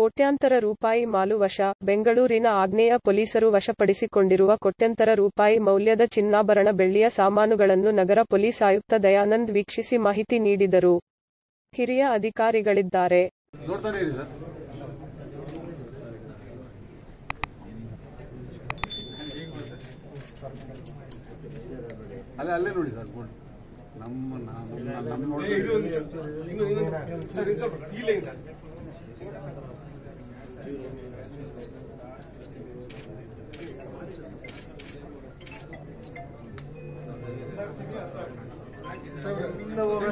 ಕೋಟ್ಯಾಂತರ ರೂಪಾಯಿ ಮಾಲು ವಶ ಬೆಂಗಳೂರಿನ ಆಗ್ನೇಯ ಪೊಲೀಸರು ವಶಪಡಿಸಿಕೊಂಡಿರುವ ಕೋಟ್ಯಂತರ ರೂಪಾಯಿ ಮೌಲ್ಯದ ಚಿನ್ನಾಭರಣ ಬೆಳ್ಳಿಯ ಸಾಮಾನುಗಳನ್ನು ನಗರ ಪೊಲೀಸ್ ಆಯುಕ್ತ ದಯಾನಂದ್ ವೀಕ್ಷಿಸಿ ಮಾಹಿತಿ ನೀಡಿದರು. ಹಿರಿಯ ಅಧಿಕಾರಿಗಳಿದ್ದಾರೆ. ನಮ್ಮ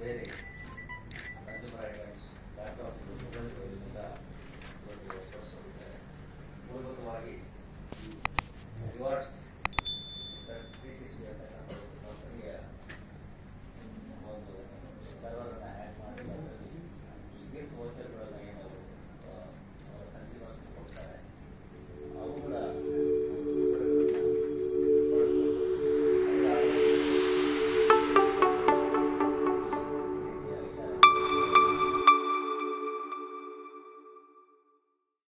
ಬೇರೆ